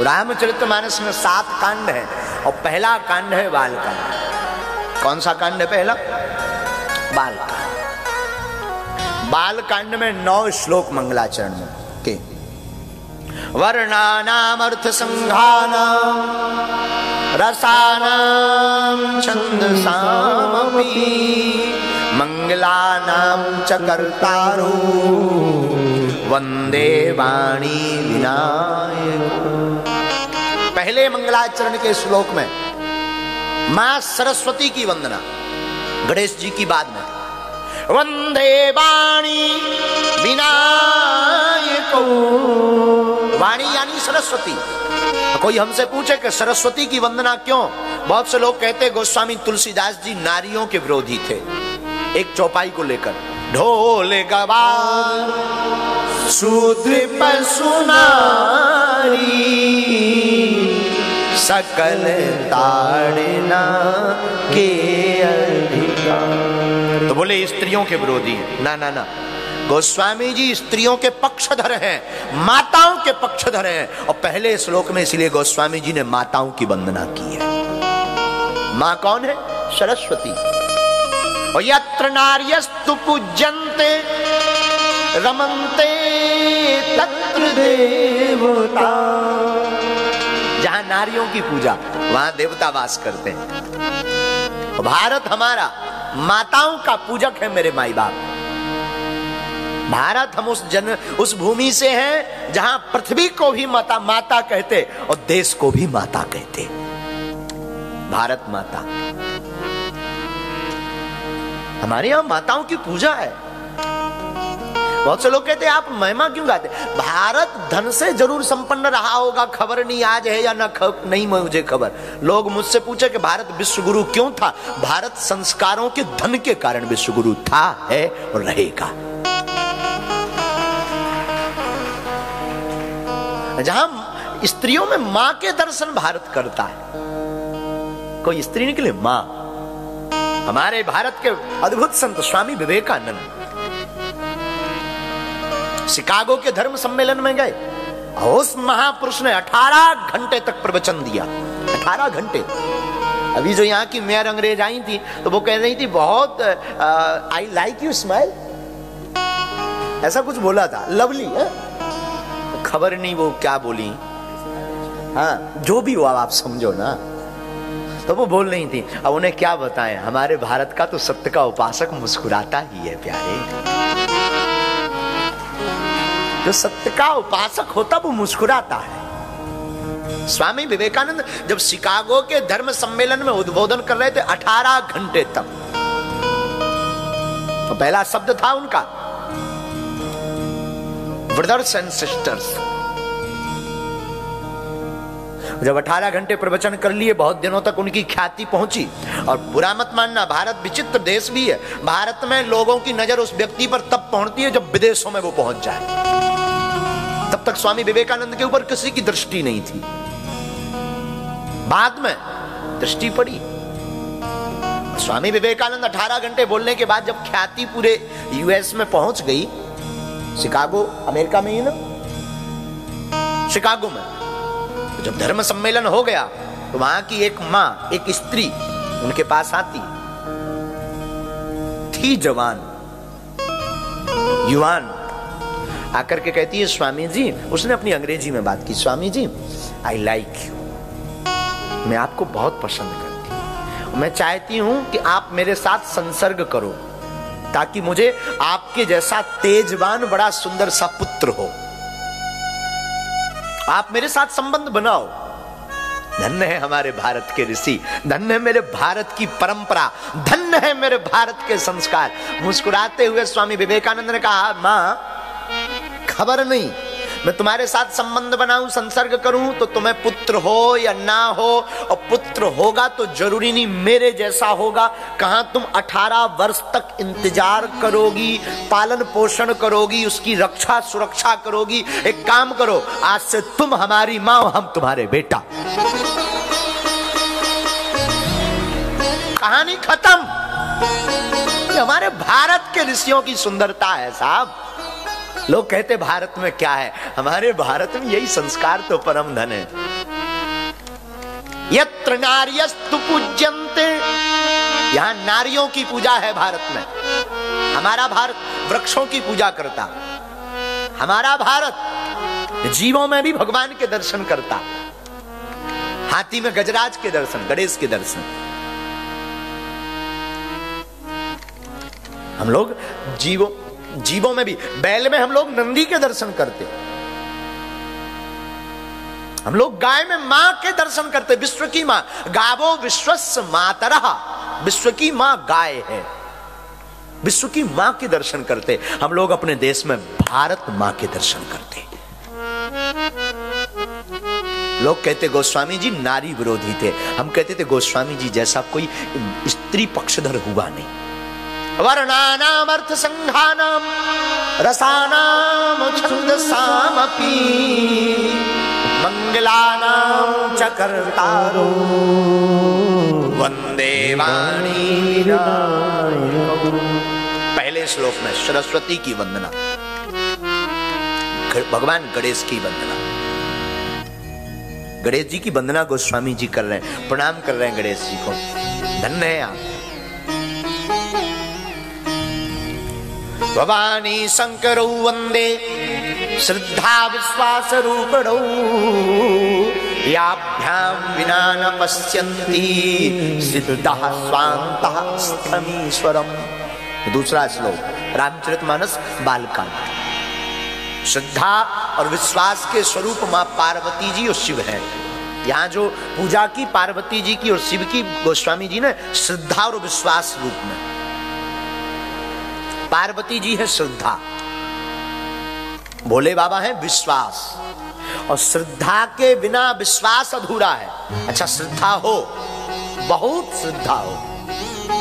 रामचरित मानस में सात कांड है और पहला कांड है बाल कांड कौन सा कांड है पहला? बाल कांड बाल कांड में नौ श्लोक मंगलाचरण के? वर्णानाम अर्थ संघान रसानाम छंदसामपि मंगलानाम च कर्तारो। वंदे वाणी विनायक। पहले मंगलाचरण के श्लोक में, माँ सरस्वती की वंदना, गणेश जी की बाद में। वंदे वाणी विनायक। वाणी यानी सरस्वती। कोई हमसे पूछे कि सरस्वती की वंदना क्यों? बहुत से लोग कहते गोस्वामी तुलसीदास जी नारियों के विरोधी थे, एक चौपाई को लेकर। ढोल गवार शूद्र पशुनारी सकल ताड़ना के अधिकार। तो बोले, स्त्रियों के विरोधी ना ना ना। गोस्वामी जी स्त्रियों के पक्षधर हैं, माताओं के पक्षधर हैं। और पहले श्लोक में इसलिए गोस्वामी जी ने माताओं की वंदना की है। माँ कौन है? सरस्वती। यत्र नार्यस्तु पूज्यन्ते, रमन्ते तत्र देवता। जहाँ नारियों की पूजा, वहाँ देवता वास करते हैं। भारत हमारा माताओं का पूजक है मेरे माई बाप भारत हम उस जन, उस भूमि से हैं जहाँ पृथ्वी को भी माता माता कहते और देश को भी माता कहते। भारत माता। हमारे यहाँ माताओं की पूजा है। बहुत से लोग कहते हैं आप महिमा क्यों गाते? भारत धन से ज़रूर संपन्न रहा होगा खबर नहीं आज है या ना खब, नहीं मुझे खबर। लोग मुझसे पूछे कि भारत विश्व गुरु क्यों था? भारत संस्कारों के धन के कारण विश्व गुरु था है और रहेगा। जहाँ स्त्रियों में माँ के दर्शन भारत करता है कोई स्त्री निकले माँ। हमारे भारत के अद्भुत संत स्वामी विवेकानंद। शिकागो के धर्म सम्मेलन में गए। उस महापुरुष ने 18 घंटे तक प्रवचन दिया। 18 घंटे। अभी जो यहाँ की मेयर अंग्रेज़ आई थी तो वो कह रही थी, बहुत आई लाइक यू स्माइल ऐसा कुछ बोला था। लवली है? खबर नहीं वो क्या बोली। हाँ जो भी हुआ आप समझो ना। तो वो बोल रही थी, अब उन्हें क्या बताएँ? हमारे भारत का तो सत्य का उपासक मुस्कुराता ही है, प्यारे। जो सत्य का उपासक होता, वो मुस्कुराता है। स्वामी विवेकानंद जब शिकागो के धर्म सम्मेलन में उद्बोधन कर रहे थे 18 घंटे तक तो पहला शब्द था उनका, ब्रदर्स एंड सिस्टर्स। जब 18 घंटे प्रवचन कर लिए, बहुत दिनों तक उनकी ख्याति पहुँची। और बुरा मत मानना, भारत विचित्र देश भी है। भारत में लोगों की नज़र उस व्यक्ति पर तब पहुँचती है जब विदेशों में वो पहुँच जाए। तब तक स्वामी विवेकानंद के ऊपर किसी की दृष्टि नहीं थी। बाद में दृष्टि पड़ी। स्वामी विवेकानंद 18 घंटे बोलने के बाद जब ख्याति पूरे यूएस में पहुँच गई, शिकागो, अमेरिका में ही ना? शिकागो में। जब धर्म सम्मेलन हो गया तो वहाँ की एक माँ, एक स्त्री उनके पास आती। थी जवान, युवान। आकर के कहती है, स्वामी जी, उसने अपनी अंग्रेज़ी में बात की। Swami ji I like you मैं आपको बहुत पसंद करती हूँ। मैं चाहती हूँ कि आप मेरे साथ संसर्ग करो, ताकि मुझे आपके जैसा तेजवान, बड़ा सुंदर सा पुत्र हो। आप मेरे साथ संबंध बनाओ। धन्य है हमारे भारत के ऋषि, धन्य है मेरे भारत की परंपरा, धन्य है मेरे भारत के संस्कार। मुस्कुराते हुए स्वामी विवेकानंद ने कहा, माँ, खबर नहीं। मैं तुम्हारे साथ संबंध बनाऊँ, संसर्ग करूँ तो तुम्हें पुत्र हो या ना हो, और पुत्र होगा तो ज़रूरी नहीं मेरे जैसा होगा। कहा तुम 18 वर्ष तक इंतज़ार करोगी, पालन पोषण करोगी, उसकी रक्षा सुरक्षा करोगी। एक काम करो, आज से तुम हमारी माँ हम तुम्हारे बेटा। कहानी खत्म। हमारे भारत के ऋषियों की सुंदरता है साहब। लोग कहते भारत में क्या है? हमारे भारत में यही संस्कार तो परम धन है। यत्र नार्यस्तु पूज्यंते यहाँ नारियों की पूजा है भारत में। हमारा भारत वृक्षों की पूजा करता। हमारा भारत जीवों में भी भगवान के दर्शन करता। हाथी में गजराज के दर्शन, गणेश के दर्शन। हम लोग जीवों जीवों में भी, बैल में हम लोग नंदी के दर्शन करते। हम लोग गाय में माँ के दर्शन करते, विश्व की माँ। गावो विश्वस मातरहा विश्व की माँ गाय है। विश्व की माँ के दर्शन करते, हम लोग अपने देश में भारत माँ के दर्शन करते। लोग कहते, गोस्वामी जी, नारी विरोधी थे। हम कहते थे, गोस्वामी जी जैसा कोई स्त्री पक्षधर हुआ नहीं। वर्णानामर्थ संघानाम रसानाम छंदसामपि मंगलानाम च कर्तारो वंदे पहले श्लोक में सरस्वती की वंदना भगवान गणेश की वंदना। गणेश जी की वंदना गोस्वामी जी कर रहे हैं, प्रणाम कर रहे हैं गणेश जी को। धन्य है आप। भवानी शंकर वंदे श्रद्धा विश्वास रूपणौ याभ्याम विना न पश्यन्ति। सिद्धः स्वान्तः स्थमीश्वरम। दूसरा श्लोक, रामचरित मानस, बालकांड। श्रद्धा और विश्वास के स्वरूप माँ पार्वती जी और शिव है। यहाँ जो पूजा की पार्वती जी की और शिव की गोस्वामी जी ने श्रद्धा और विश्वास रूप में। पार्वती जी है श्रद्धा। भोले बाबा है, विश्वास। और श्रद्धा के बिना विश्वास अधूरा है। अच्छा श्रद्धा हो, बहुत श्रद्धा हो,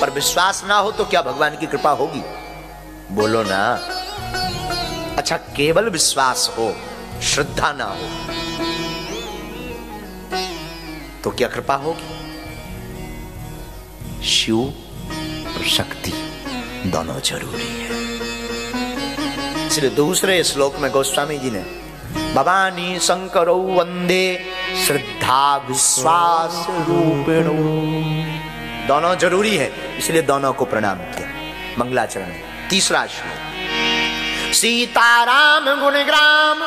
पर विश्वास ना हो तो क्या भगवान की कृपा होगी? बोलो ना। अच्छा केवल विश्वास हो, श्रद्धा ना हो तो क्या कृपा होगी? शिव शक्ति दोनों ज़रूरी है। इसलिए दूसरे श्लोक में गोस्वामी जी ने, भवानी शंकर वंदे श्रद्धा विश्वास रूपेण। दोनों ज़रूरी है, इसलिए दोनों को प्रणाम किया। मंगलाचरण तीसरा श्लोक। सीताराम गुणग्राम,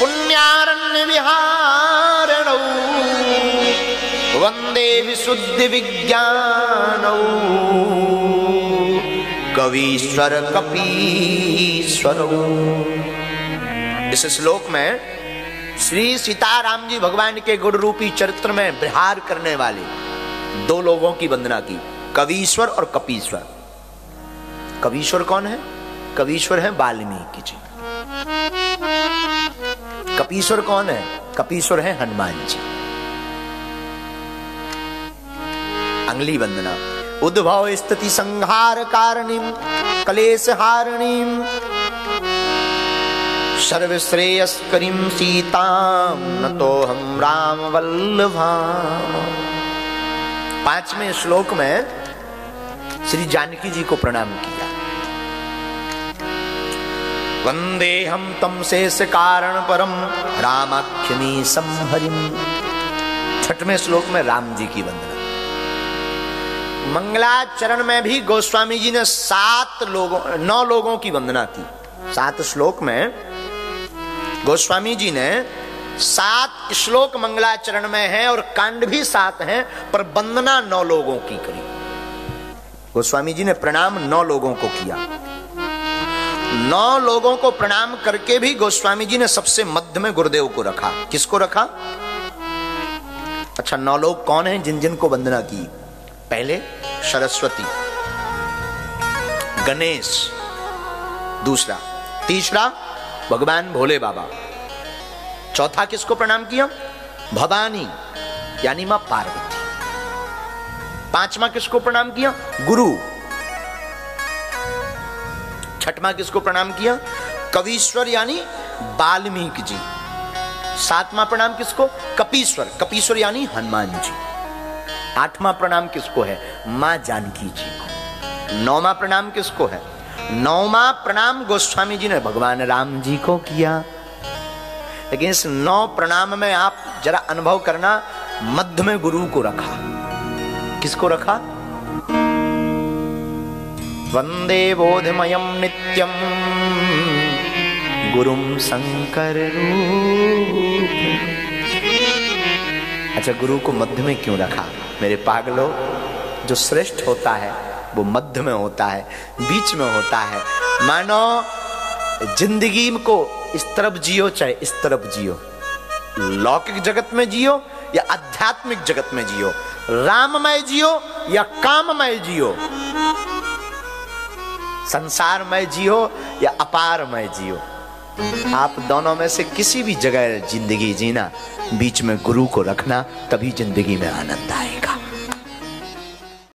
पुण्यारण्य विहारण। वंदे विशुद्धि विज्ञान। कवीश्वर कपीश्वर इस श्लोक में श्री सीताराम जी भगवान के गुण रूपी चरित्र में विहार करने वाले दो लोगों की वंदना की, कवीश्वर और कपीश्वर। कवीश्वर कौन है? कवीश्वर है वाल्मीकि जी। कपीश्वर कौन है? कपीश्वर है हनुमान जी। अंगली वंदना। उद्भव स्थिति संहार कारिणी, कलेश हारिणी। सर्वश्रेयस्करीं सीताम न तो हम राम वल्लभा। पाँचवें श्लोक में श्री जानकी जी को प्रणाम किया। वंदे हम तम शेष कारण परम, रामाख्यमी संहरिम छठवें श्लोक में राम जी की वंदना। मंगलाचरण में भी गोस्वामी जी ने सात लोगों, नौ लोगों की वंदना की। सात श्लोक में गोस्वामी जी ने सात श्लोक मंगलाचरण में है और कांड भी सात हैं, पर वंदना नौ लोगों की करी। गोस्वामी जी ने प्रणाम नौ लोगों को किया। नौ लोगों को प्रणाम करके भी गोस्वामी जी ने सबसे मध्य में गुरुदेव को रखा। किसको रखा? अच्छा नौ लोग कौन हैं जिन जिन को वंदना की? पहले सरस्वती, गणेश, दूसरा, तीसरा, भगवान भोले बाबा। चौथा किसको प्रणाम किया? भवानी, यानी माँ पार्वती। पांचवा किसको प्रणाम किया? गुरु। छठवा किसको प्रणाम किया? कवीश्वर, यानी वाल्मीकि जी। सातवां प्रणाम किसको? कपीश्वर। कपीश्वर, यानी हनुमान जी। आठवां प्रणाम किसको है? माँ जानकी जी को। नौवा प्रणाम किसको है? नौमा प्रणाम गोस्वामी जी ने भगवान राम जी को किया। लेकिन इस नौ प्रणाम में आप जरा अनुभव करना, मध्य में गुरु को रखा। किसको रखा? वंदे बोधमयम नित्यम। गुरुम शंकर रूप। अच्छा गुरु को मध्य में क्यों रखा? मेरे पागलो, जो श्रेष्ठ होता है, वो मध्य में होता है, बीच में होता है। मानो, ज़िंदगी को इस तरफ़ जियो, चाहे इस तरफ़ जियो। लौकिक जगत में जियो, या आध्यात्मिक जगत में जियो। राममय जियो, या काममय जियो। संसारमय जियो, या अपारमय जियो। आप दोनों में से किसी भी जगह ज़िंदगी जीना, बीच में गुरु को रखना, तभी ज़िंदगी में आनंद आएगा।